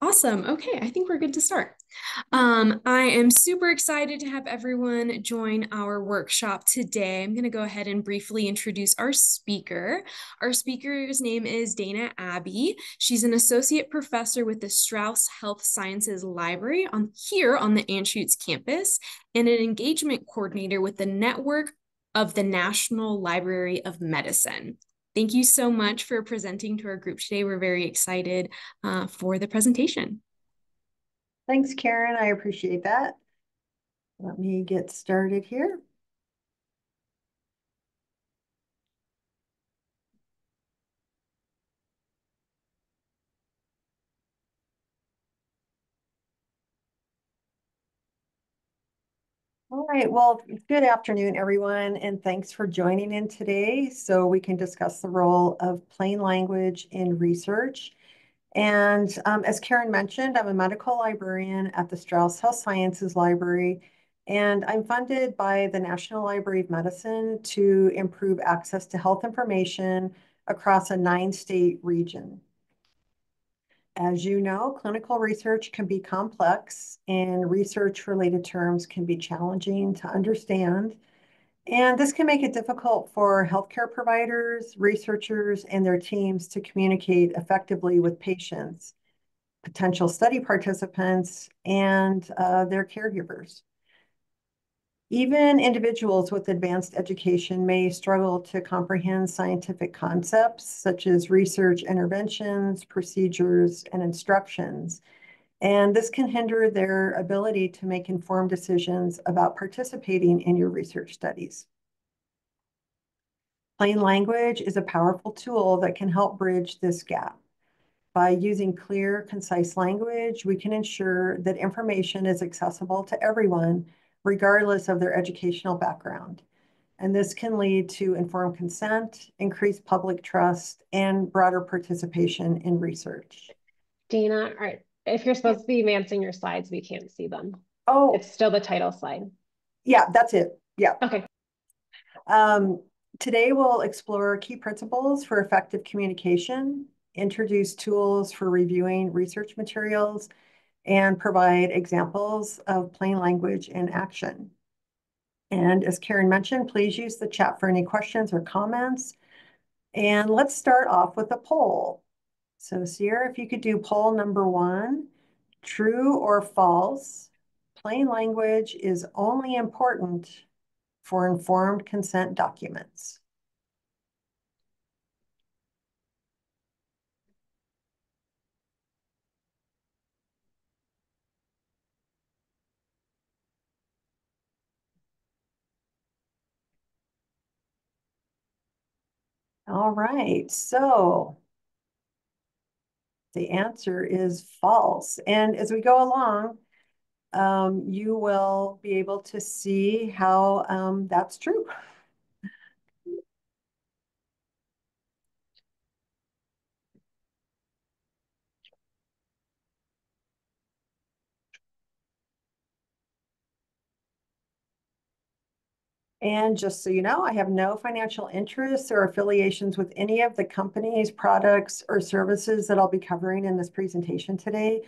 Awesome. Okay, I think we're good to start. Um, I am super excited to have everyone join our workshop today. I'm going to go ahead and briefly introduce our speaker. Our speaker's name is Dana Abbey. She's an associate professor with the Strauss Health Sciences Library on here on the Anschutz campus and an engagement coordinator with the network of the National Library of Medicine. Thank you so much for presenting to our group today. We're very excited uh, for the presentation. Thanks, Karen. I appreciate that. Let me get started here. All right, well, good afternoon, everyone, and thanks for joining in today so we can discuss the role of plain language in research. And um, as Karen mentioned, I'm a medical librarian at the Strauss Health Sciences Library, and I'm funded by the National Library of Medicine to improve access to health information across a nine-state region. As you know, clinical research can be complex and research-related terms can be challenging to understand. And this can make it difficult for healthcare providers, researchers, and their teams to communicate effectively with patients, potential study participants, and uh, their caregivers. Even individuals with advanced education may struggle to comprehend scientific concepts such as research interventions, procedures, and instructions. And this can hinder their ability to make informed decisions about participating in your research studies. Plain language is a powerful tool that can help bridge this gap. By using clear, concise language, we can ensure that information is accessible to everyone regardless of their educational background. And this can lead to informed consent, increased public trust, and broader participation in research. Dana, all right, if you're supposed to be advancing your slides, we can't see them. Oh, It's still the title slide. yeah, that's it. Yeah. Okay. Um, today we'll explore key principles for effective communication, introduce tools for reviewing research materials, and provide examples of plain language in action. And as Karen mentioned, please use the chat for any questions or comments. And let's start off with a poll. So Sierra, if you could do poll number one, true or false, plain language is only important for informed consent documents. All right, so the answer is false. And as we go along, um, you will be able to see how um, that's true. And just so you know, I have no financial interests or affiliations with any of the companies, products, or services that I'll be covering in this presentation today.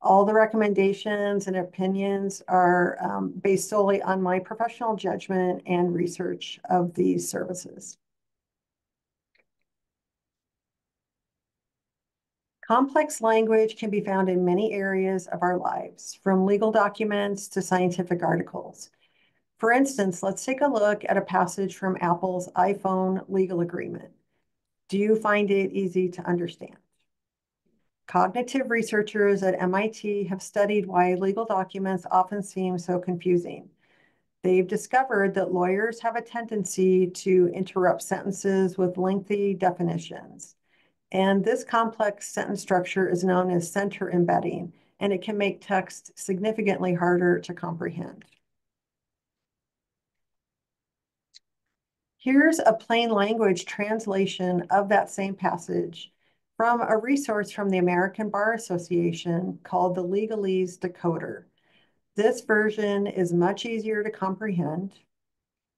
All the recommendations and opinions are um, based solely on my professional judgment and research of these services. Complex language can be found in many areas of our lives, from legal documents to scientific articles. For instance, let's take a look at a passage from Apple's iPhone legal agreement. Do you find it easy to understand? Cognitive researchers at MIT have studied why legal documents often seem so confusing. They've discovered that lawyers have a tendency to interrupt sentences with lengthy definitions. And this complex sentence structure is known as center embedding, and it can make text significantly harder to comprehend. Here's a plain language translation of that same passage from a resource from the American Bar Association called the Legalese Decoder. This version is much easier to comprehend.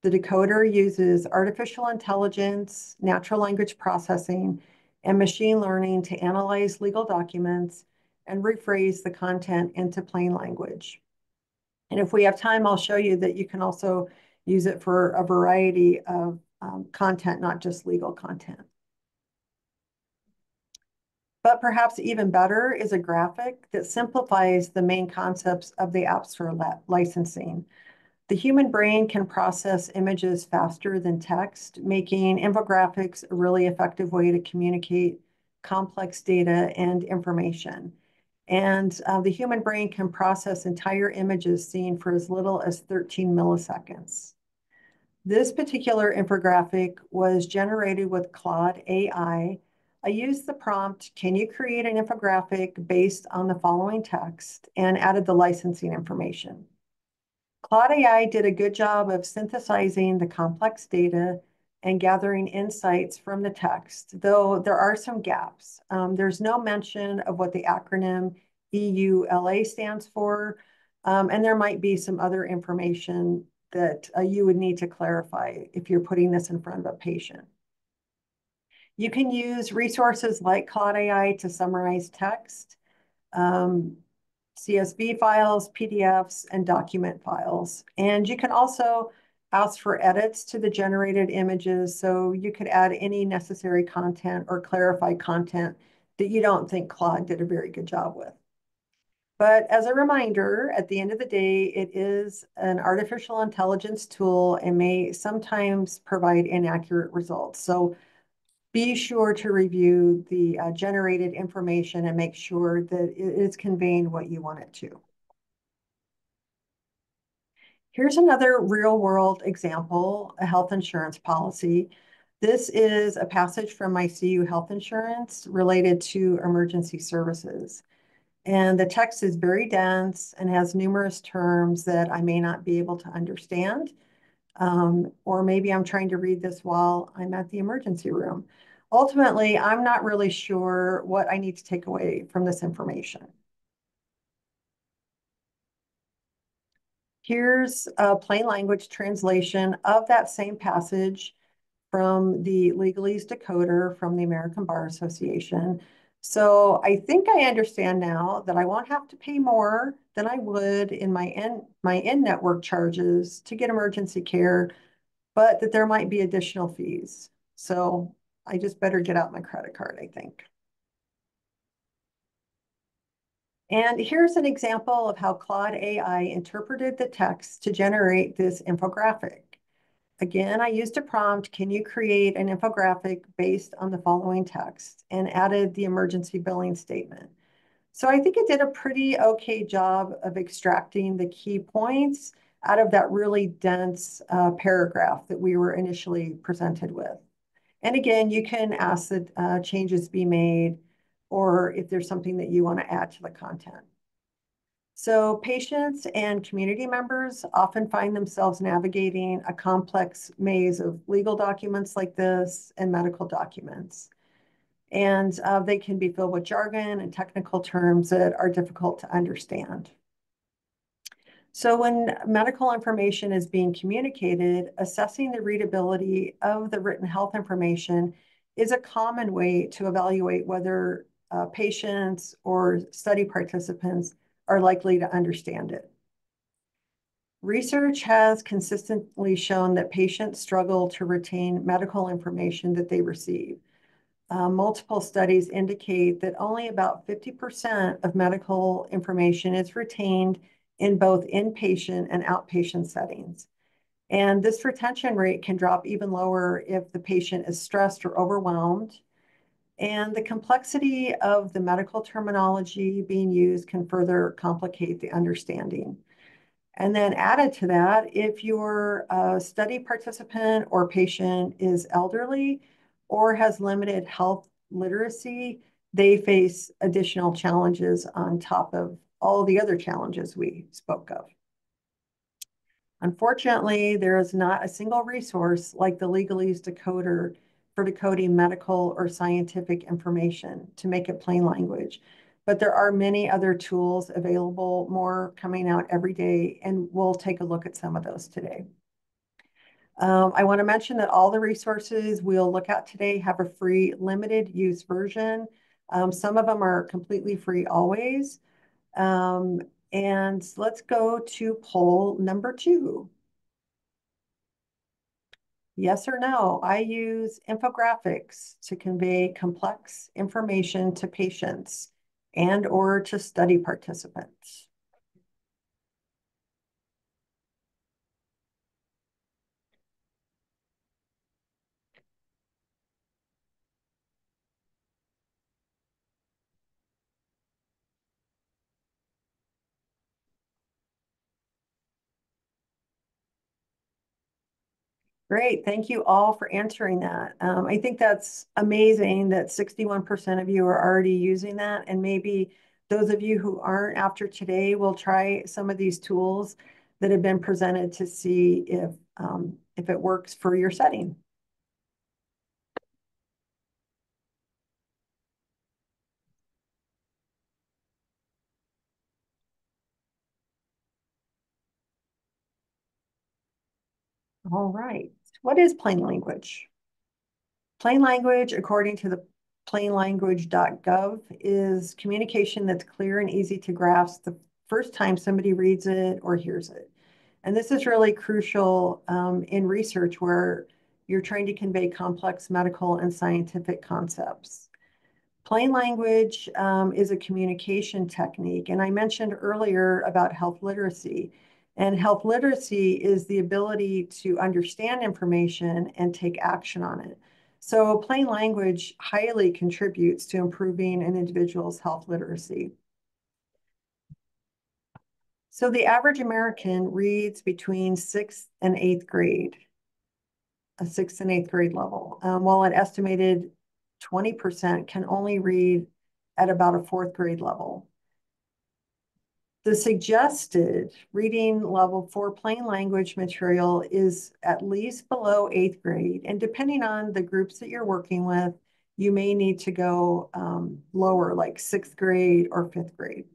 The decoder uses artificial intelligence, natural language processing, and machine learning to analyze legal documents and rephrase the content into plain language. And if we have time, I'll show you that you can also use it for a variety of um, content, not just legal content. But perhaps even better is a graphic that simplifies the main concepts of the App Store licensing. The human brain can process images faster than text, making infographics a really effective way to communicate complex data and information. And uh, the human brain can process entire images seen for as little as 13 milliseconds. This particular infographic was generated with Claude AI. I used the prompt, can you create an infographic based on the following text, and added the licensing information. Claude AI did a good job of synthesizing the complex data and gathering insights from the text, though there are some gaps. Um, there's no mention of what the acronym EULA stands for, um, and there might be some other information that uh, you would need to clarify if you're putting this in front of a patient. You can use resources like Claude AI to summarize text. Um, CSV files, PDFs, and document files. And you can also ask for edits to the generated images. So you could add any necessary content or clarify content that you don't think Claude did a very good job with. But as a reminder, at the end of the day, it is an artificial intelligence tool and may sometimes provide inaccurate results. So be sure to review the uh, generated information and make sure that it is conveying what you want it to. Here's another real world example, a health insurance policy. This is a passage from my CU health insurance related to emergency services. And the text is very dense and has numerous terms that I may not be able to understand. Um, or maybe I'm trying to read this while I'm at the emergency room. Ultimately, I'm not really sure what I need to take away from this information. Here's a plain language translation of that same passage from the Legalese Decoder from the American Bar Association. So I think I understand now that I won't have to pay more than I would in my in my in-network charges to get emergency care, but that there might be additional fees. So I just better get out my credit card, I think. And here's an example of how Claude AI interpreted the text to generate this infographic. Again, I used a prompt, can you create an infographic based on the following text and added the emergency billing statement. So I think it did a pretty okay job of extracting the key points out of that really dense uh, paragraph that we were initially presented with. And again, you can ask that uh, changes be made or if there's something that you want to add to the content. So patients and community members often find themselves navigating a complex maze of legal documents like this and medical documents. And uh, they can be filled with jargon and technical terms that are difficult to understand. So when medical information is being communicated, assessing the readability of the written health information is a common way to evaluate whether uh, patients or study participants are likely to understand it. Research has consistently shown that patients struggle to retain medical information that they receive. Uh, multiple studies indicate that only about 50% of medical information is retained in both inpatient and outpatient settings. And this retention rate can drop even lower if the patient is stressed or overwhelmed. And the complexity of the medical terminology being used can further complicate the understanding. And then added to that, if your uh, study participant or patient is elderly or has limited health literacy, they face additional challenges on top of all the other challenges we spoke of. Unfortunately, there is not a single resource like the Legalese Decoder for decoding medical or scientific information to make it plain language. But there are many other tools available, more coming out every day, and we'll take a look at some of those today. Um, I want to mention that all the resources we'll look at today have a free limited use version Um, some of them are completely free always. Um, and let's go to poll number two. Yes or no, I use infographics to convey complex information to patients and or to study participants. Great, thank you all for answering that. Um, I think that's amazing that 61% of you are already using that. And maybe those of you who aren't after today will try some of these tools that have been presented to see if, um, if it works for your setting. All right. What is plain language? Plain language, according to the plainlanguage.gov, is communication that's clear and easy to grasp the first time somebody reads it or hears it. And this is really crucial um, in research where you're trying to convey complex medical and scientific concepts. Plain language um, is a communication technique. And I mentioned earlier about health literacy. And health literacy is the ability to understand information and take action on it. So plain language highly contributes to improving an individual's health literacy. So the average American reads between sixth and eighth grade, a sixth and eighth grade level, um, while an estimated 20% can only read at about a fourth grade level. The suggested reading level for plain language material is at least below eighth grade. And depending on the groups that you're working with, you may need to go um, lower, like sixth grade or fifth grade.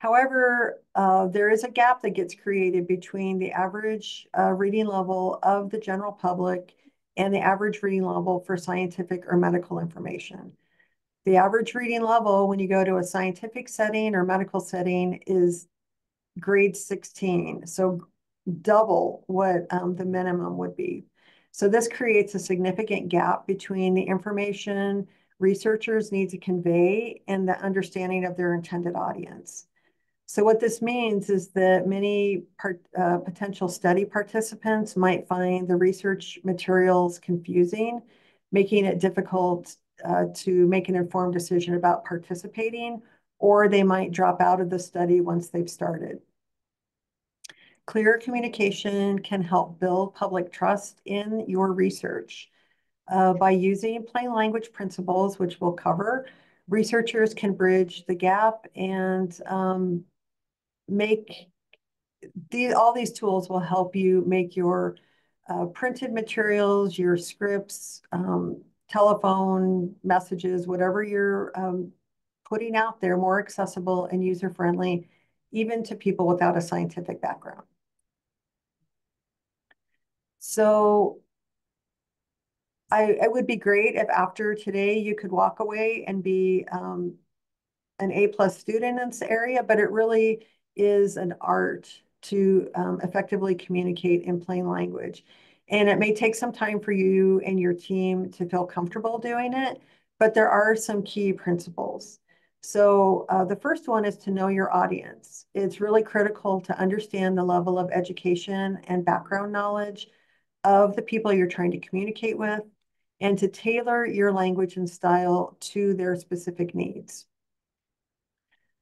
However, uh, there is a gap that gets created between the average uh, reading level of the general public and the average reading level for scientific or medical information. The average reading level when you go to a scientific setting or medical setting is grade 16, so double what um, the minimum would be. So this creates a significant gap between the information researchers need to convey and the understanding of their intended audience. So what this means is that many part, uh, potential study participants might find the research materials confusing, making it difficult uh, to make an informed decision about participating, or they might drop out of the study once they've started. Clear communication can help build public trust in your research. Uh, by using plain language principles, which we'll cover, researchers can bridge the gap and um, make these all these tools will help you make your uh, printed materials, your scripts, um, telephone messages, whatever you're um, putting out there more accessible and user-friendly, even to people without a scientific background. So I, it would be great if after today you could walk away and be um, an A-plus student in this area, but it really is an art to um, effectively communicate in plain language. And it may take some time for you and your team to feel comfortable doing it, but there are some key principles. So uh, the first one is to know your audience. It's really critical to understand the level of education and background knowledge of the people you're trying to communicate with and to tailor your language and style to their specific needs.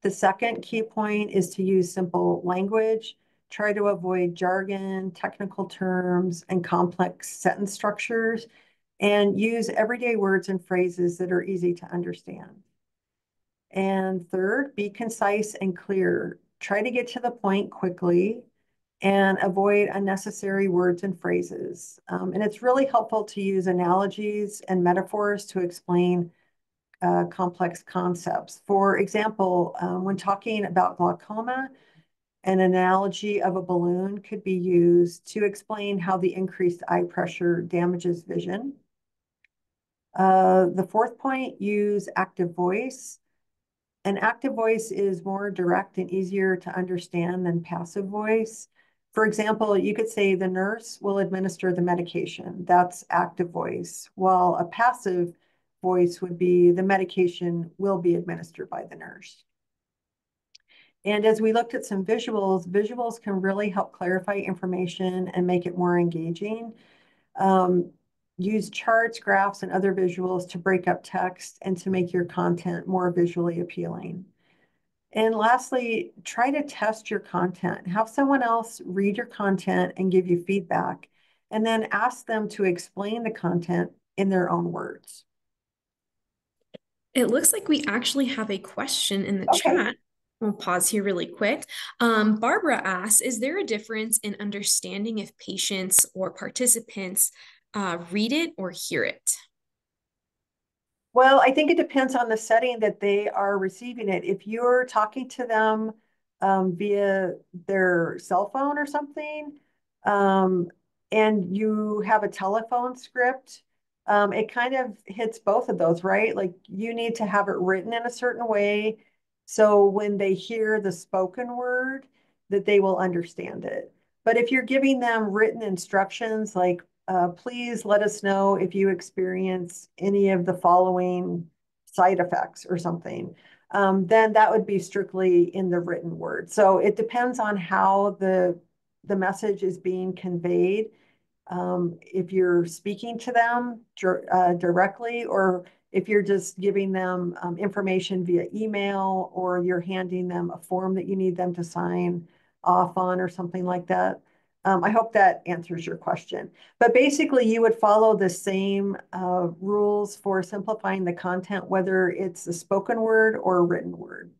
The second key point is to use simple language try to avoid jargon, technical terms, and complex sentence structures, and use everyday words and phrases that are easy to understand. And third, be concise and clear. Try to get to the point quickly and avoid unnecessary words and phrases. Um, and it's really helpful to use analogies and metaphors to explain uh, complex concepts. For example, um, when talking about glaucoma, an analogy of a balloon could be used to explain how the increased eye pressure damages vision. Uh, the fourth point, use active voice. An active voice is more direct and easier to understand than passive voice. For example, you could say the nurse will administer the medication. That's active voice. While a passive voice would be the medication will be administered by the nurse. And as we looked at some visuals, visuals can really help clarify information and make it more engaging. Um, use charts, graphs, and other visuals to break up text and to make your content more visually appealing. And lastly, try to test your content. Have someone else read your content and give you feedback, and then ask them to explain the content in their own words. It looks like we actually have a question in the Okay. chat. We'll pause here really quick. Um, Barbara asks, is there a difference in understanding if patients or participants uh, read it or hear it? Well, I think it depends on the setting that they are receiving it. If you're talking to them um, via their cell phone or something, um, and you have a telephone script, um, it kind of hits both of those, right? Like you need to have it written in a certain way. So when they hear the spoken word, that they will understand it. But if you're giving them written instructions, like uh, please let us know if you experience any of the following side effects or something. Um, then that would be strictly in the written word. So it depends on how the the message is being conveyed. Um, if you're speaking to them uh, directly, or if you're just giving them um, information via email, or you're handing them a form that you need them to sign off on, or something like that. Um, I hope that answers your question. But basically, you would follow the same uh, rules for simplifying the content, whether it's a spoken word or a written word.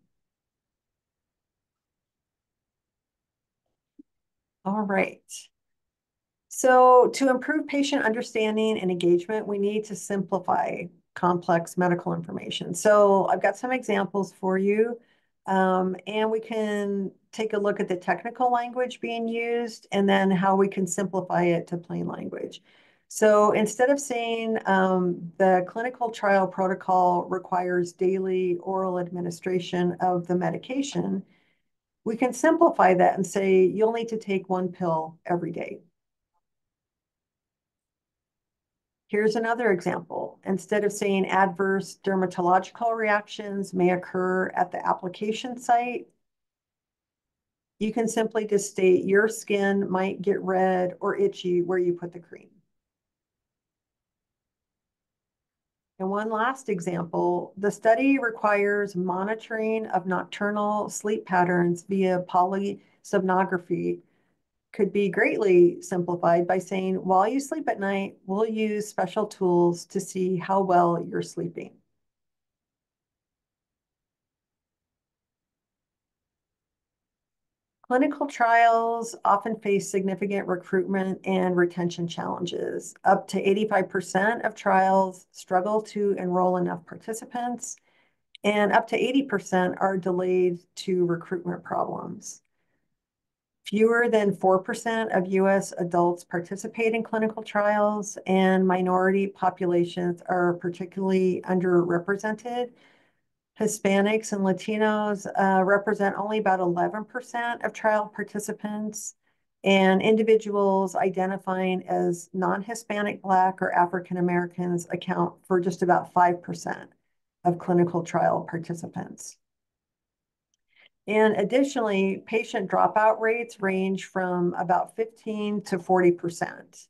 All right. So to improve patient understanding and engagement, we need to simplify complex medical information. So I've got some examples for you. Um, and we can take a look at the technical language being used and then how we can simplify it to plain language. So instead of saying um, the clinical trial protocol requires daily oral administration of the medication, we can simplify that and say you'll need to take one pill every day. Here's another example. Instead of saying adverse dermatological reactions may occur at the application site, you can simply just state your skin might get red or itchy where you put the cream. And one last example, the study requires monitoring of nocturnal sleep patterns via polysomnography could be greatly simplified by saying, while you sleep at night, we'll use special tools to see how well you're sleeping. Clinical trials often face significant recruitment and retention challenges. Up to 85% of trials struggle to enroll enough participants, and up to 80% are delayed to recruitment problems. Fewer than 4% of US adults participate in clinical trials, and minority populations are particularly underrepresented. Hispanics and Latinos uh, represent only about 11% of trial participants, and individuals identifying as non-Hispanic, Black, or African Americans account for just about 5% of clinical trial participants. And additionally, patient dropout rates range from about 15 to 40%,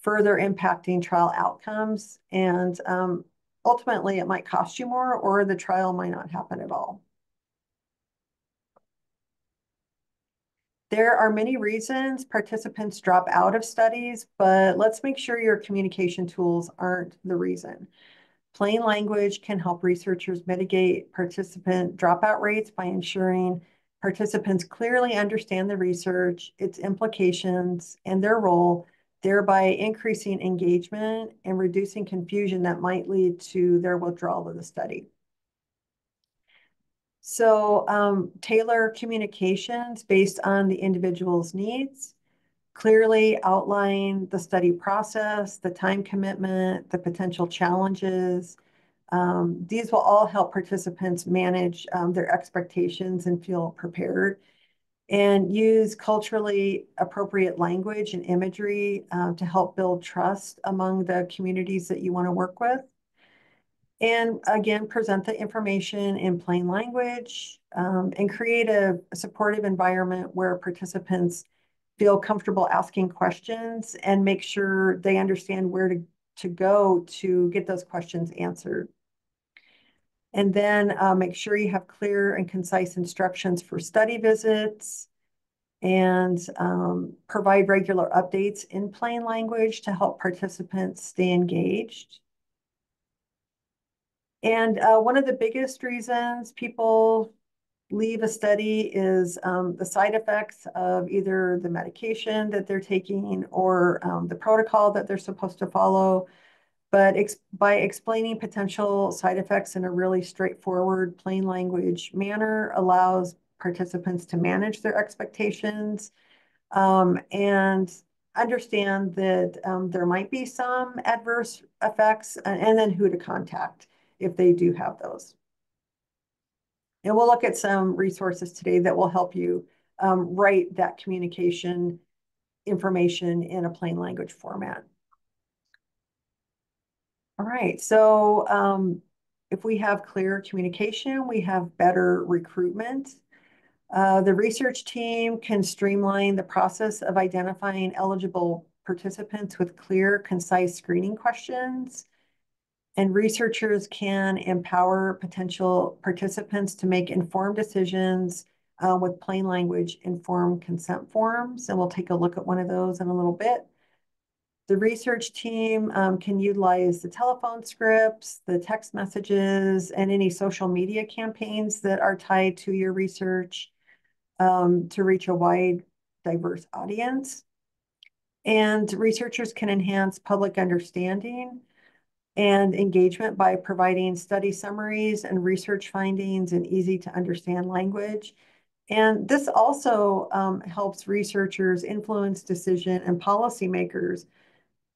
further impacting trial outcomes. And um, ultimately, it might cost you more or the trial might not happen at all. There are many reasons participants drop out of studies, but let's make sure your communication tools aren't the reason. Plain language can help researchers mitigate participant dropout rates by ensuring participants clearly understand the research, its implications, and their role, thereby increasing engagement and reducing confusion that might lead to their withdrawal of the study. So um, tailor communications based on the individual's needs. Clearly outline the study process, the time commitment, the potential challenges. Um, these will all help participants manage um, their expectations and feel prepared and use culturally appropriate language and imagery uh, to help build trust among the communities that you want to work with. And again, present the information in plain language um, and create a, a supportive environment where participants feel comfortable asking questions and make sure they understand where to, to go to get those questions answered. And then uh, make sure you have clear and concise instructions for study visits and um, provide regular updates in plain language to help participants stay engaged. And uh, one of the biggest reasons people leave a study is um, the side effects of either the medication that they're taking or um, the protocol that they're supposed to follow. But ex by explaining potential side effects in a really straightforward, plain language manner allows participants to manage their expectations um, and understand that um, there might be some adverse effects and, and then who to contact if they do have those. And we'll look at some resources today that will help you um, write that communication information in a plain language format. All right, so um, if we have clear communication, we have better recruitment. Uh, the research team can streamline the process of identifying eligible participants with clear, concise screening questions. And researchers can empower potential participants to make informed decisions uh, with plain language informed consent forms. And we'll take a look at one of those in a little bit. The research team um, can utilize the telephone scripts, the text messages, and any social media campaigns that are tied to your research um, to reach a wide, diverse audience. And researchers can enhance public understanding and engagement by providing study summaries and research findings in easy to understand language. And this also um, helps researchers influence decision and policymakers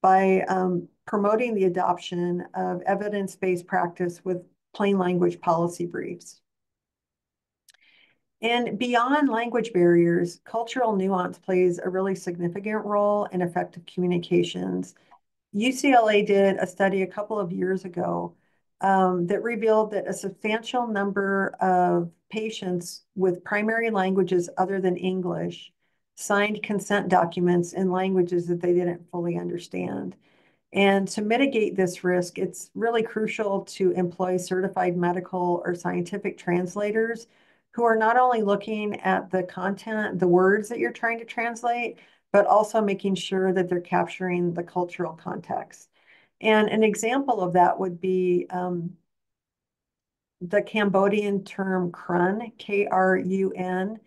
by um, promoting the adoption of evidence-based practice with plain language policy briefs. And beyond language barriers, cultural nuance plays a really significant role in effective communications UCLA did a study a couple of years ago um, that revealed that a substantial number of patients with primary languages other than English signed consent documents in languages that they didn't fully understand. And to mitigate this risk, it's really crucial to employ certified medical or scientific translators who are not only looking at the content, the words that you're trying to translate, but also making sure that they're capturing the cultural context. And an example of that would be um, the Cambodian term krun, K-R-U-N.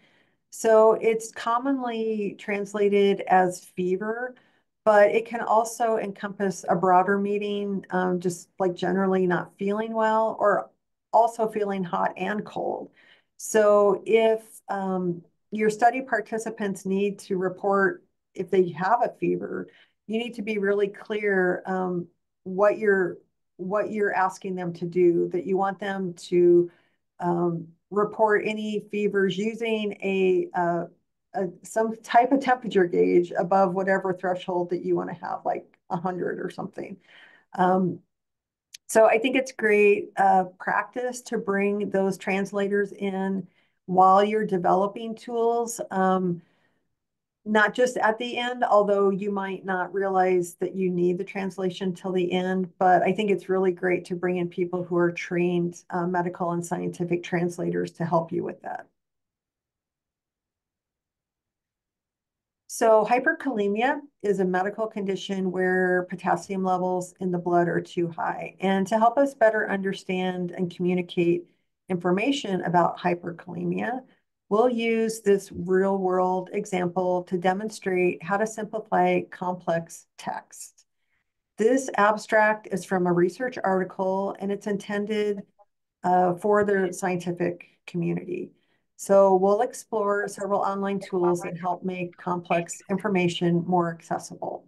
So it's commonly translated as fever, but it can also encompass a broader meaning, um, just like generally not feeling well or also feeling hot and cold. So if um, your study participants need to report if they have a fever, you need to be really clear um, what you're what you're asking them to do. That you want them to um, report any fevers using a, uh, a some type of temperature gauge above whatever threshold that you want to have, like hundred or something. Um, so I think it's great uh, practice to bring those translators in while you're developing tools. Um, not just at the end, although you might not realize that you need the translation till the end. But I think it's really great to bring in people who are trained uh, medical and scientific translators to help you with that. So hyperkalemia is a medical condition where potassium levels in the blood are too high. And to help us better understand and communicate information about hyperkalemia, We'll use this real world example to demonstrate how to simplify complex text. This abstract is from a research article and it's intended uh, for the scientific community. So we'll explore several online tools that help make complex information more accessible.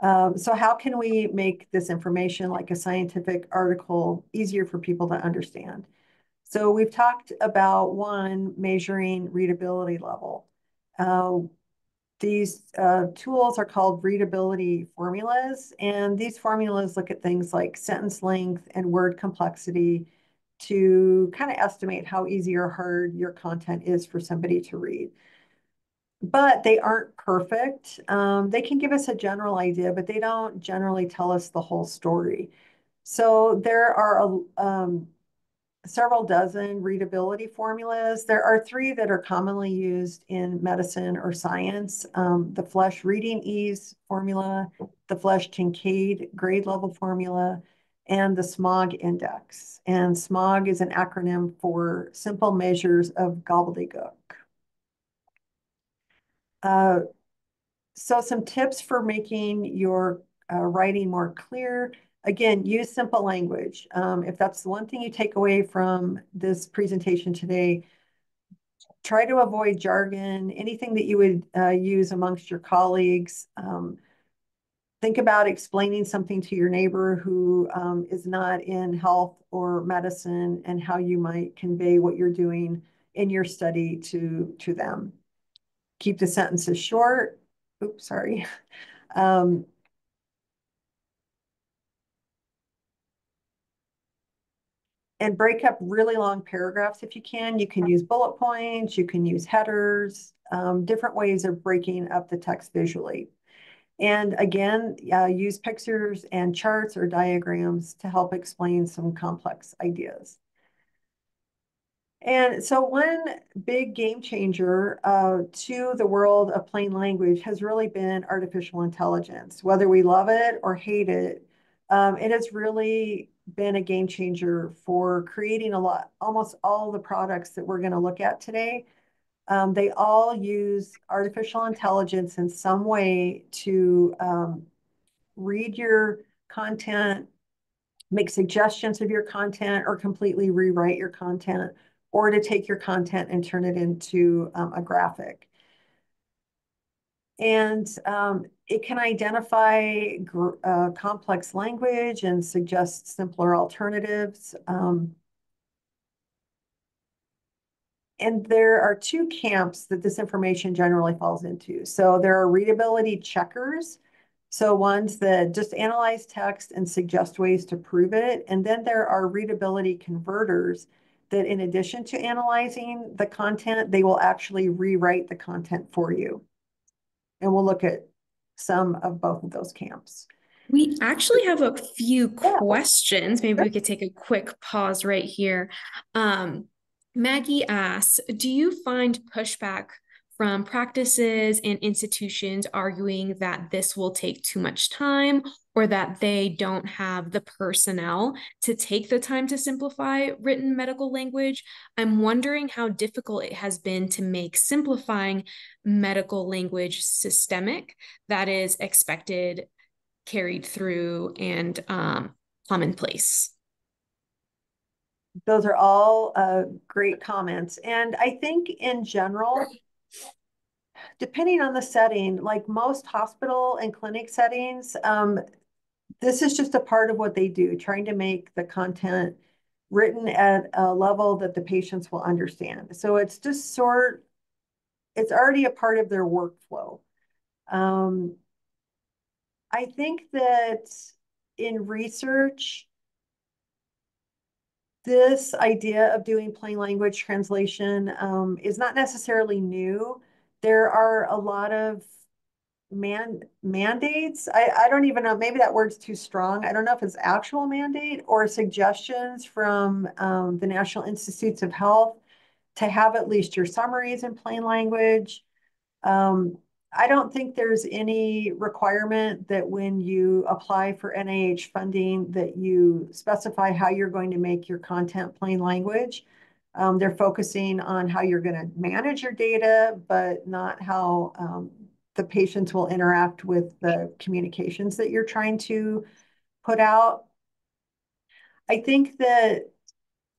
Um, so how can we make this information like a scientific article easier for people to understand? So we've talked about one, measuring readability level. Uh, these uh, tools are called readability formulas, and these formulas look at things like sentence length and word complexity to kind of estimate how easy or hard your content is for somebody to read. But they aren't perfect. Um, they can give us a general idea, but they don't generally tell us the whole story. So there are a, um, several dozen readability formulas. There are three that are commonly used in medicine or science. Um, the Flesch Reading Ease formula, the Flesch Kincaid grade level formula, and the SMOG index. And SMOG is an acronym for Simple Measures of Gobbledygook. Uh, so some tips for making your uh, writing more clear. Again, use simple language. Um, if that's the one thing you take away from this presentation today, try to avoid jargon, anything that you would uh, use amongst your colleagues. Um, think about explaining something to your neighbor who um, is not in health or medicine and how you might convey what you're doing in your study to, to them. Keep the sentences short. Oops, sorry. Um, and break up really long paragraphs if you can. You can use bullet points, you can use headers, um, different ways of breaking up the text visually. And again, uh, use pictures and charts or diagrams to help explain some complex ideas. And so one big game changer uh, to the world of plain language has really been artificial intelligence. Whether we love it or hate it, um, it has really been a game changer for creating a lot, almost all the products that we're going to look at today. Um, they all use artificial intelligence in some way to um, read your content, make suggestions of your content, or completely rewrite your content, or to take your content and turn it into um, a graphic. And um, it can identify uh, complex language and suggest simpler alternatives. Um, and there are two camps that this information generally falls into. So there are readability checkers. So ones that just analyze text and suggest ways to prove it. And then there are readability converters that in addition to analyzing the content, they will actually rewrite the content for you. And we'll look at some of both of those camps. We actually have a few yeah. questions. Maybe we could take a quick pause right here. Um, Maggie asks Do you find pushback from practices and institutions arguing that this will take too much time or that they don't have the personnel to take the time to simplify written medical language. I'm wondering how difficult it has been to make simplifying medical language systemic, that is expected, carried through, and um, commonplace. Those are all uh, great comments. And I think in general, depending on the setting, like most hospital and clinic settings, um, this is just a part of what they do, trying to make the content written at a level that the patients will understand. So it's just sort, it's already a part of their workflow. Um, I think that in research, this idea of doing plain language translation um, is not necessarily new there are a lot of man mandates. I, I don't even know, maybe that word's too strong. I don't know if it's actual mandate or suggestions from um, the National Institutes of Health to have at least your summaries in plain language. Um, I don't think there's any requirement that when you apply for NIH funding that you specify how you're going to make your content plain language. Um, they're focusing on how you're going to manage your data, but not how um, the patients will interact with the communications that you're trying to put out. I think that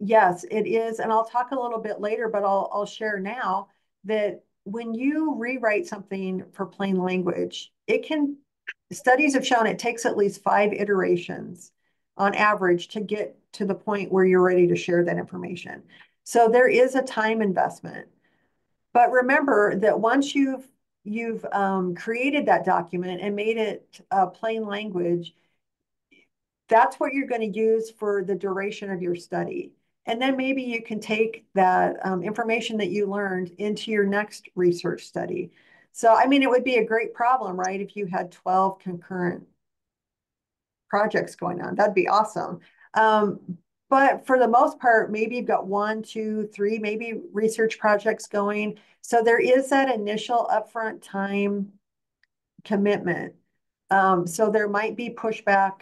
yes, it is. And I'll talk a little bit later, but I'll, I'll share now that when you rewrite something for plain language, it can, studies have shown it takes at least five iterations on average to get to the point where you're ready to share that information. So there is a time investment. But remember that once you've you've um, created that document and made it uh, plain language, that's what you're going to use for the duration of your study. And then maybe you can take that um, information that you learned into your next research study. So, I mean, it would be a great problem, right? If you had 12 concurrent projects going on, that'd be awesome. Um, but for the most part, maybe you've got one, two, three, maybe research projects going. So there is that initial upfront time commitment. Um, so there might be pushback,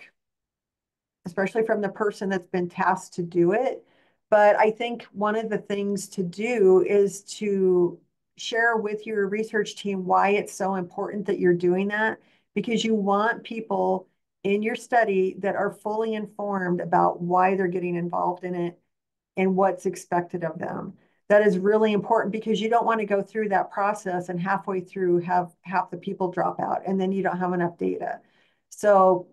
especially from the person that's been tasked to do it. But I think one of the things to do is to share with your research team why it's so important that you're doing that because you want people in your study that are fully informed about why they're getting involved in it and what's expected of them. That is really important because you don't want to go through that process and halfway through have half the people drop out and then you don't have enough data. So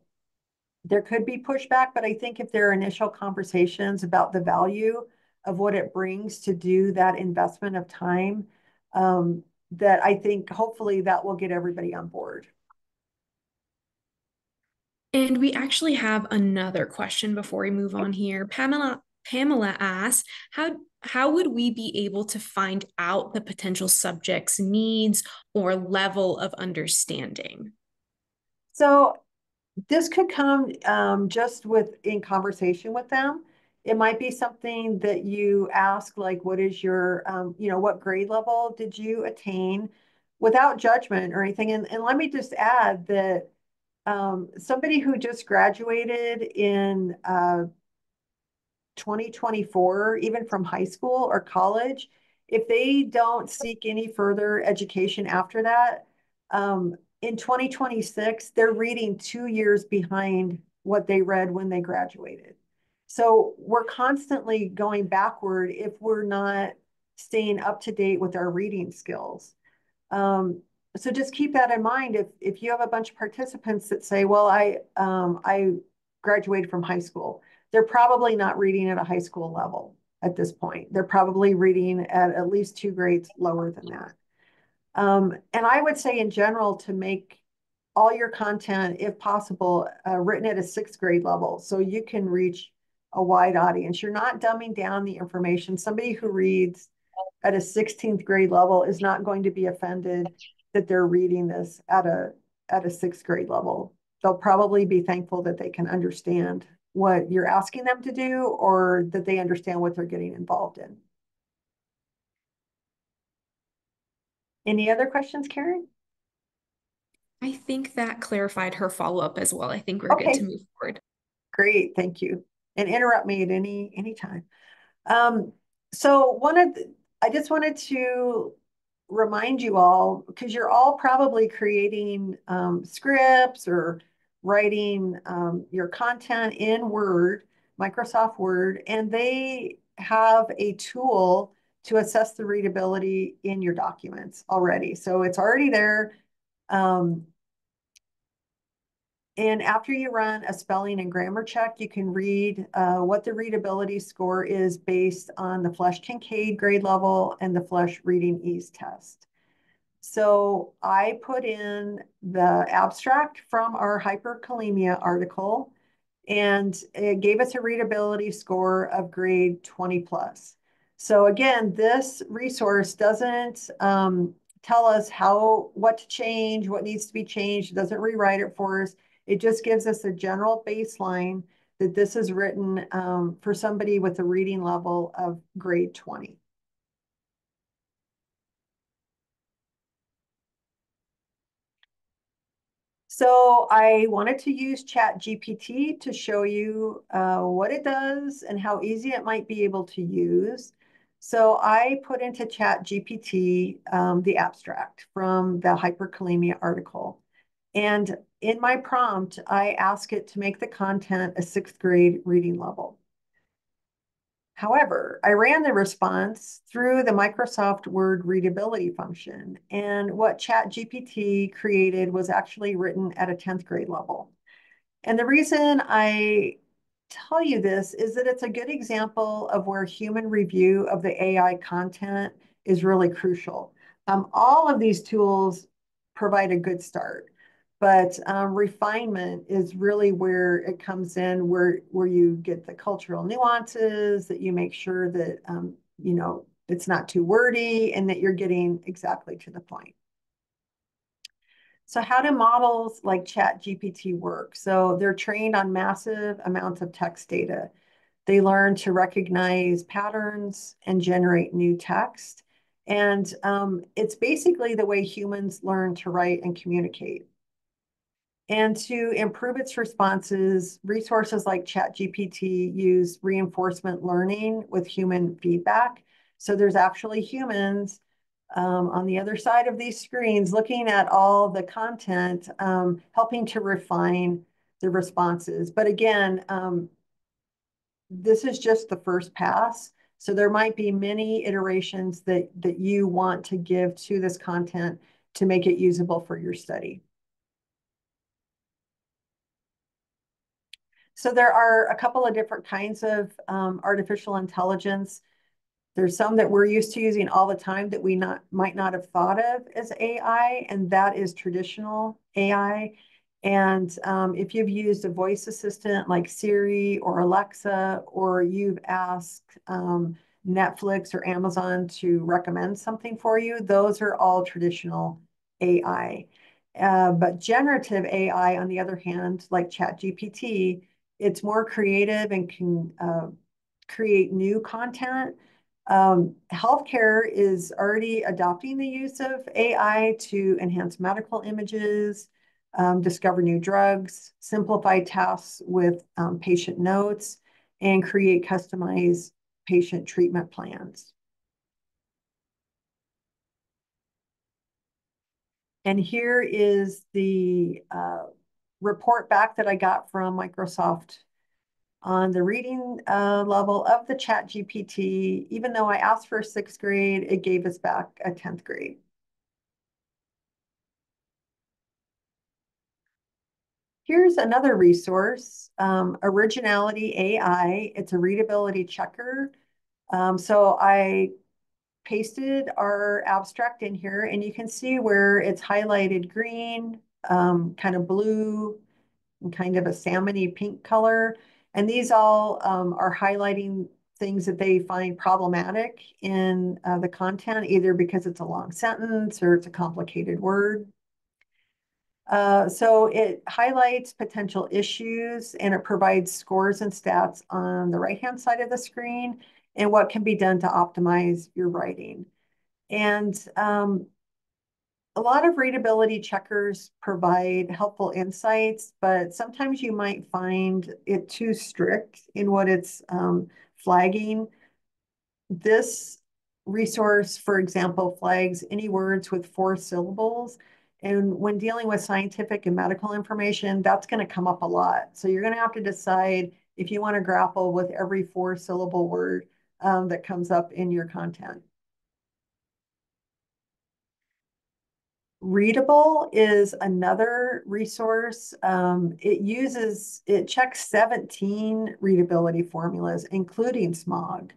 there could be pushback, but I think if there are initial conversations about the value of what it brings to do that investment of time, um, that I think hopefully that will get everybody on board. And we actually have another question before we move on here. Pamela Pamela asks, how how would we be able to find out the potential subject's needs or level of understanding? So this could come um, just with in conversation with them. It might be something that you ask, like, what is your, um, you know, what grade level did you attain without judgment or anything? And, and let me just add that um, somebody who just graduated in uh, 2024, even from high school or college, if they don't seek any further education after that, um, in 2026, they're reading two years behind what they read when they graduated. So we're constantly going backward if we're not staying up to date with our reading skills. Um, so just keep that in mind. If if you have a bunch of participants that say, "Well, I um, I graduated from high school," they're probably not reading at a high school level at this point. They're probably reading at at least two grades lower than that. Um, and I would say in general to make all your content, if possible, uh, written at a sixth grade level so you can reach a wide audience. You're not dumbing down the information. Somebody who reads at a 16th grade level is not going to be offended that they're reading this at a at a sixth grade level. They'll probably be thankful that they can understand what you're asking them to do or that they understand what they're getting involved in. Any other questions, Karen? I think that clarified her follow-up as well. I think we're okay. good to move forward. Great, thank you. And interrupt me at any any time. Um, so one of the, I just wanted to remind you all, because you're all probably creating um, scripts or writing um, your content in Word, Microsoft Word, and they have a tool to assess the readability in your documents already. So it's already there. Um, and after you run a spelling and grammar check, you can read uh, what the readability score is based on the Flesch Kincaid grade level and the Flesch Reading Ease test. So I put in the abstract from our hyperkalemia article, and it gave us a readability score of grade 20 plus. So again, this resource doesn't um, tell us how, what to change, what needs to be changed. It doesn't rewrite it for us. It just gives us a general baseline that this is written um, for somebody with a reading level of grade 20. So I wanted to use Chat GPT to show you uh, what it does and how easy it might be able to use. So I put into Chat GPT um, the abstract from the hyperkalemia article. And in my prompt, I ask it to make the content a sixth grade reading level. However, I ran the response through the Microsoft Word readability function, and what ChatGPT created was actually written at a 10th grade level. And the reason I tell you this is that it's a good example of where human review of the AI content is really crucial. Um, all of these tools provide a good start, but um, refinement is really where it comes in, where where you get the cultural nuances, that you make sure that um, you know it's not too wordy, and that you're getting exactly to the point. So how do models like chat gpt work? So they're trained on massive amounts of text data. They learn to recognize patterns and generate new text. And um, it's basically the way humans learn to write and communicate. And to improve its responses, resources like ChatGPT use reinforcement learning with human feedback. So there's actually humans um, on the other side of these screens looking at all the content, um, helping to refine the responses. But again, um, this is just the first pass. So there might be many iterations that, that you want to give to this content to make it usable for your study. So there are a couple of different kinds of um, artificial intelligence. There's some that we're used to using all the time that we not might not have thought of as AI, and that is traditional AI. And um, if you've used a voice assistant like Siri or Alexa, or you've asked um, Netflix or Amazon to recommend something for you, those are all traditional AI. Uh, but generative AI, on the other hand, like ChatGPT, it's more creative and can uh, create new content. Um, healthcare is already adopting the use of AI to enhance medical images, um, discover new drugs, simplify tasks with um, patient notes, and create customized patient treatment plans. And here is the uh, report back that I got from Microsoft on the reading uh, level of the chat GPT. Even though I asked for sixth grade, it gave us back a 10th grade. Here's another resource, um, Originality AI. It's a readability checker. Um, so I pasted our abstract in here and you can see where it's highlighted green, um, kind of blue, and kind of a salmony pink color. And these all um, are highlighting things that they find problematic in uh, the content, either because it's a long sentence or it's a complicated word. Uh, so it highlights potential issues and it provides scores and stats on the right-hand side of the screen and what can be done to optimize your writing. And um, a lot of readability checkers provide helpful insights, but sometimes you might find it too strict in what it's um, flagging. This resource, for example, flags any words with four syllables. And when dealing with scientific and medical information, that's going to come up a lot. So you're going to have to decide if you want to grapple with every four syllable word um, that comes up in your content. Readable is another resource. Um, it uses, it checks 17 readability formulas, including SMOG.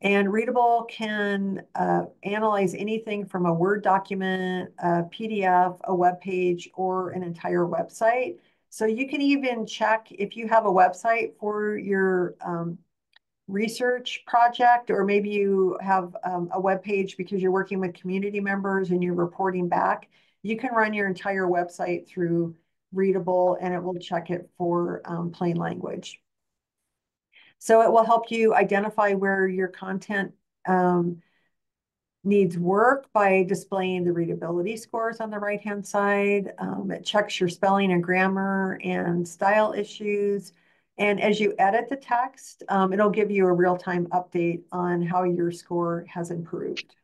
And Readable can uh, analyze anything from a Word document, a PDF, a web page, or an entire website. So you can even check if you have a website for your um, research project, or maybe you have um, a web page because you're working with community members and you're reporting back, you can run your entire website through Readable and it will check it for um, plain language. So it will help you identify where your content um, needs work by displaying the readability scores on the right-hand side. Um, it checks your spelling and grammar and style issues. And as you edit the text, um, it'll give you a real-time update on how your score has improved.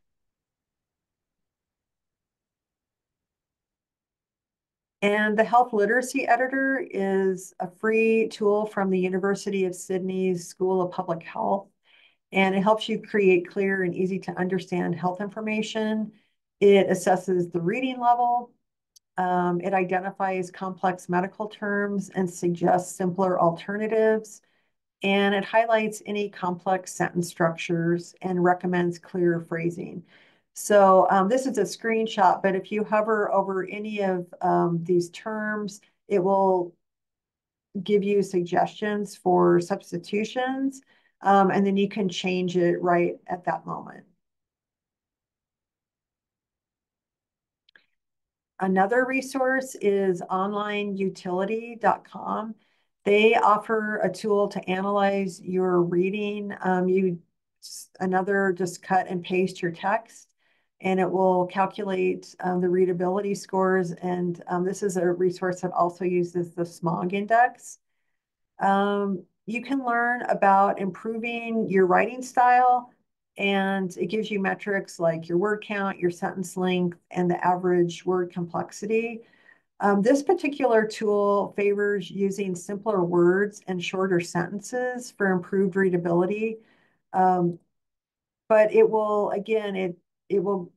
And the Health Literacy Editor is a free tool from the University of Sydney's School of Public Health. and it helps you create clear and easy to understand health information. It assesses the reading level. Um, it identifies complex medical terms and suggests simpler alternatives. And it highlights any complex sentence structures and recommends clear phrasing. So um, this is a screenshot, but if you hover over any of um, these terms, it will give you suggestions for substitutions, um, and then you can change it right at that moment. Another resource is onlineutility.com. They offer a tool to analyze your reading. Um, you another just cut and paste your text and it will calculate um, the readability scores. And um, this is a resource that also uses the SMOG index. Um, you can learn about improving your writing style and it gives you metrics like your word count, your sentence length, and the average word complexity. Um, this particular tool favors using simpler words and shorter sentences for improved readability. Um, but it will, again, it, it will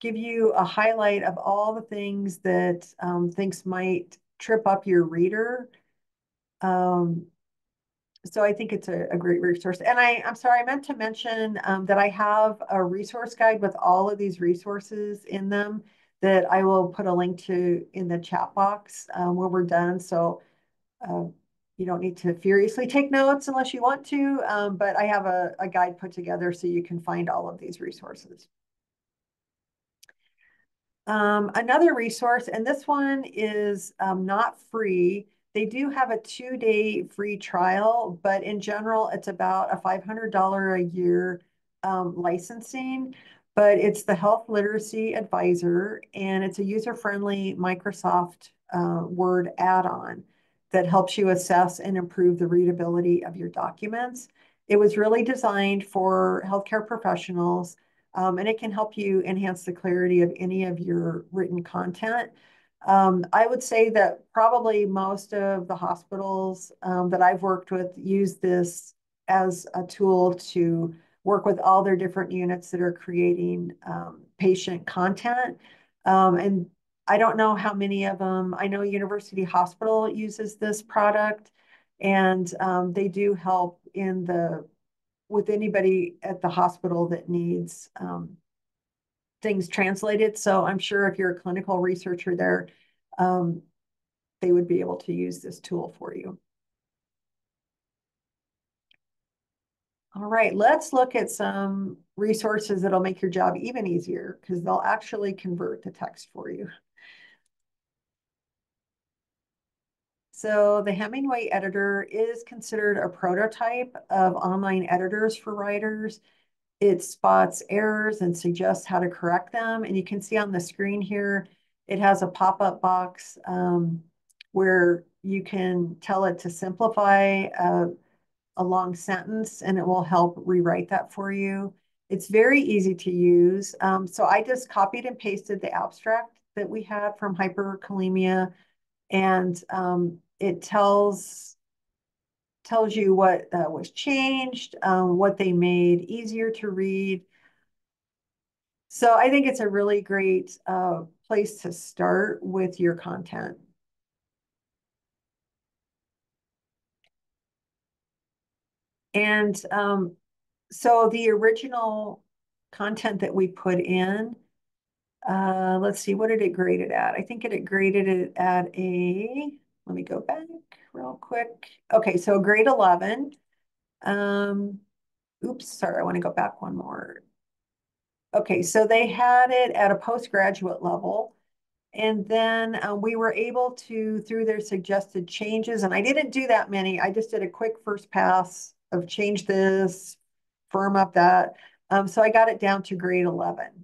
give you a highlight of all the things that um, might trip up your reader. Um, so I think it's a, a, great resource. And I, I'm sorry, I meant to mention um, that I have a resource guide with all of these resources in them that I will put a link to in the chat box um, when we're done. So uh, you don't need to furiously take notes unless you want to, um, but I have a, a guide put together so you can find all of these resources. Um, another resource, and this one is um, not free. They do have a two-day free trial, but in general, it's about a $500 a year um, licensing. But it's the Health Literacy Advisor, and it's a user-friendly Microsoft uh, Word add-on that helps you assess and improve the readability of your documents. It was really designed for healthcare professionals um, and it can help you enhance the clarity of any of your written content. Um, I would say that probably most of the hospitals um, that I've worked with use this as a tool to work with all their different units that are creating um, patient content. Um, and I don't know how many of them, I know University Hospital uses this product and um, they do help in the with anybody at the hospital that needs um, things translated. So I'm sure if you're a clinical researcher there, um, they would be able to use this tool for you. All right, let's look at some resources that'll make your job even easier because they'll actually convert the text for you. So the Hemingway editor is considered a prototype of online editors for writers. It spots errors and suggests how to correct them. And you can see on the screen here, it has a pop-up box um, where you can tell it to simplify a, a long sentence and it will help rewrite that for you. It's very easy to use. Um, so I just copied and pasted the abstract that we had from hyperkalemia and um, it tells tells you what uh, was changed, um, what they made easier to read. So I think it's a really great uh, place to start with your content. And um, so the original content that we put in, uh, let's see, what did it grade it at? I think it graded it at a let me go back real quick. Okay, so grade 11. Um, oops, sorry, I want to go back one more. Okay, so they had it at a postgraduate level. And then uh, we were able to, through their suggested changes, and I didn't do that many. I just did a quick first pass of change this, firm up that. Um, so I got it down to grade 11.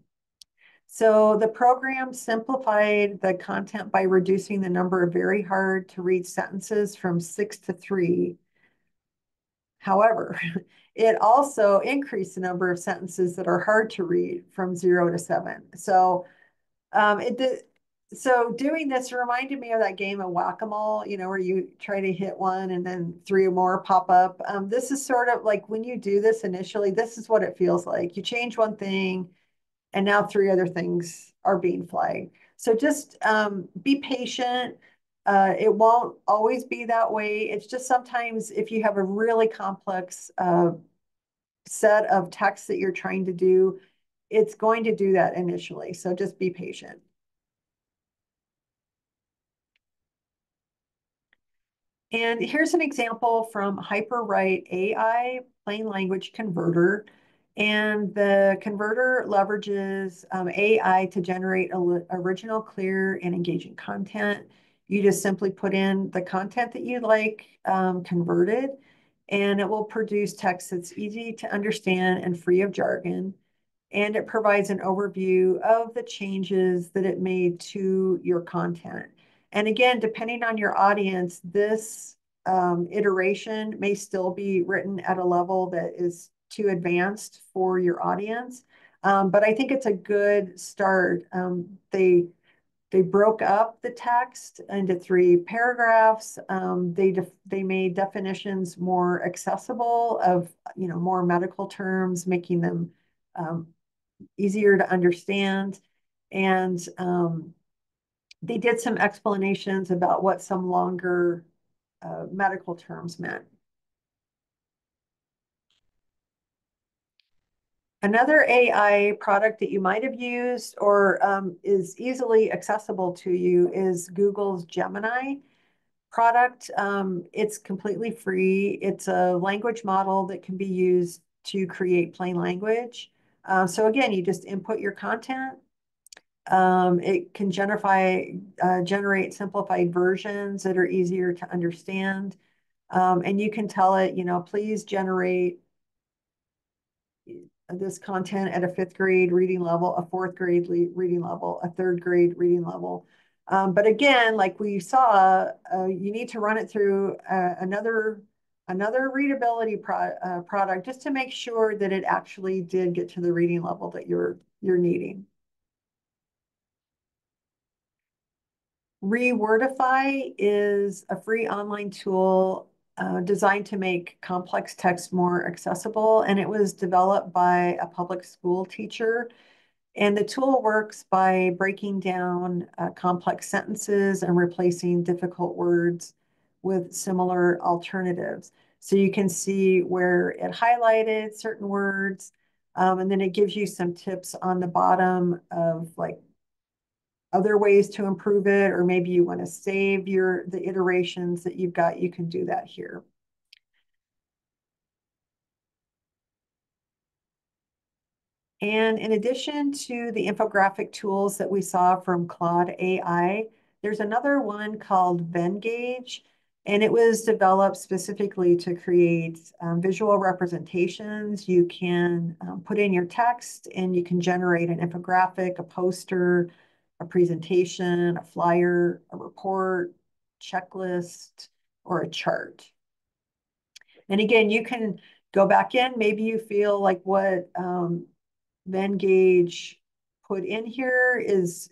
So the program simplified the content by reducing the number of very hard to read sentences from six to three. However, it also increased the number of sentences that are hard to read from zero to seven. So um, it did, so doing this reminded me of that game of whack-a-mole, you know, where you try to hit one and then three or more pop up. Um, this is sort of like when you do this initially, this is what it feels like. You change one thing and now three other things are being flagged. So just um, be patient. Uh, it won't always be that way. It's just sometimes if you have a really complex uh, set of text that you're trying to do, it's going to do that initially. So just be patient. And here's an example from HyperWrite AI plain language converter. And the converter leverages um, AI to generate original, clear, and engaging content. You just simply put in the content that you'd like um, converted, and it will produce text that's easy to understand and free of jargon. And it provides an overview of the changes that it made to your content. And again, depending on your audience, this um, iteration may still be written at a level that is too advanced for your audience. Um, but I think it's a good start. Um, they they broke up the text into three paragraphs. Um, they they made definitions more accessible of you know more medical terms, making them um, easier to understand. And um, they did some explanations about what some longer uh, medical terms meant. Another AI product that you might have used or um, is easily accessible to you is Google's Gemini product. Um, it's completely free. It's a language model that can be used to create plain language. Uh, so again, you just input your content. Um, it can generify, uh, generate simplified versions that are easier to understand. Um, and you can tell it, you know, please generate this content at a fifth grade reading level, a fourth grade reading level, a third grade reading level. Um, but again, like we saw, uh, you need to run it through uh, another another readability pro uh, product just to make sure that it actually did get to the reading level that you're you're needing. Rewordify is a free online tool uh, designed to make complex text more accessible, and it was developed by a public school teacher. And the tool works by breaking down uh, complex sentences and replacing difficult words with similar alternatives. So you can see where it highlighted certain words, um, and then it gives you some tips on the bottom of like other ways to improve it, or maybe you want to save your the iterations that you've got, you can do that here. And in addition to the infographic tools that we saw from Claude AI, there's another one called Venngage, and it was developed specifically to create um, visual representations. You can um, put in your text and you can generate an infographic, a poster, a presentation, a flyer, a report, checklist, or a chart. And again, you can go back in. Maybe you feel like what um, Venngage put in here is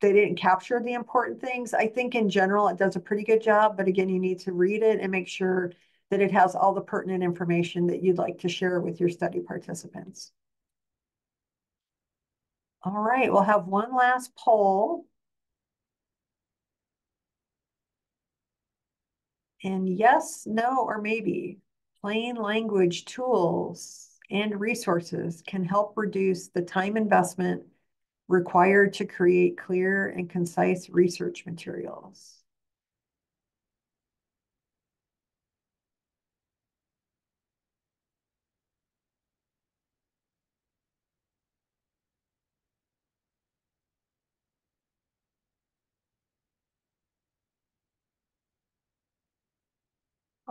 they didn't capture the important things. I think in general, it does a pretty good job, but again, you need to read it and make sure that it has all the pertinent information that you'd like to share with your study participants. All right, we'll have one last poll. And yes, no, or maybe plain language tools and resources can help reduce the time investment required to create clear and concise research materials.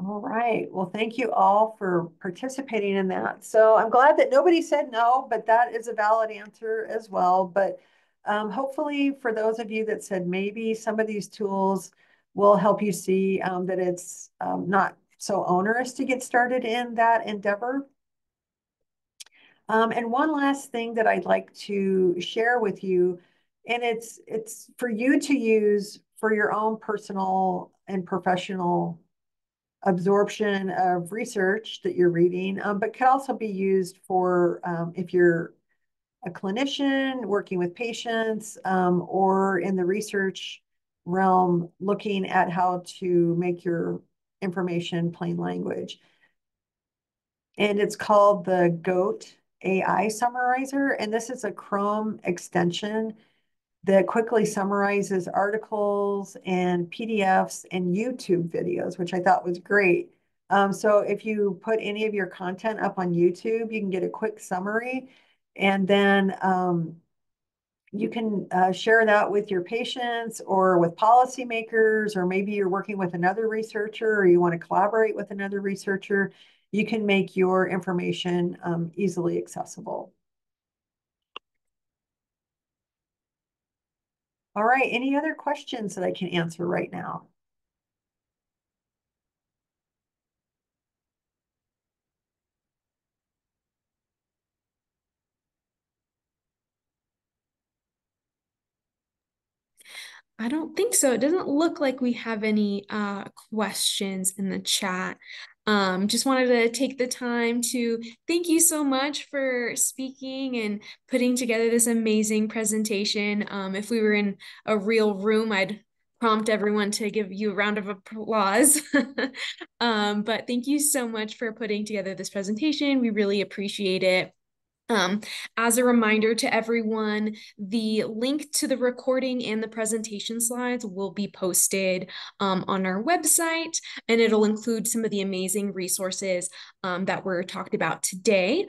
All right. Well, thank you all for participating in that. So I'm glad that nobody said no, but that is a valid answer as well. But um, hopefully for those of you that said maybe some of these tools will help you see um, that it's um, not so onerous to get started in that endeavor. Um, and one last thing that I'd like to share with you And it's, it's for you to use for your own personal and professional absorption of research that you're reading, um, but could also be used for um, if you're a clinician working with patients um, or in the research realm looking at how to make your information plain language. And it's called the GOAT AI Summarizer. And this is a Chrome extension that quickly summarizes articles and PDFs and YouTube videos, which I thought was great. Um, so if you put any of your content up on YouTube, you can get a quick summary and then um, you can uh, share that with your patients or with policymakers, or maybe you're working with another researcher or you want to collaborate with another researcher. You can make your information um, easily accessible. All right, any other questions that I can answer right now? I don't think so. It doesn't look like we have any uh, questions in the chat. Um, just wanted to take the time to thank you so much for speaking and putting together this amazing presentation. Um, if we were in a real room, I'd prompt everyone to give you a round of applause. um, but thank you so much for putting together this presentation. We really appreciate it. Um, as a reminder to everyone, the link to the recording and the presentation slides will be posted um, on our website, and it'll include some of the amazing resources um, that were talked about today.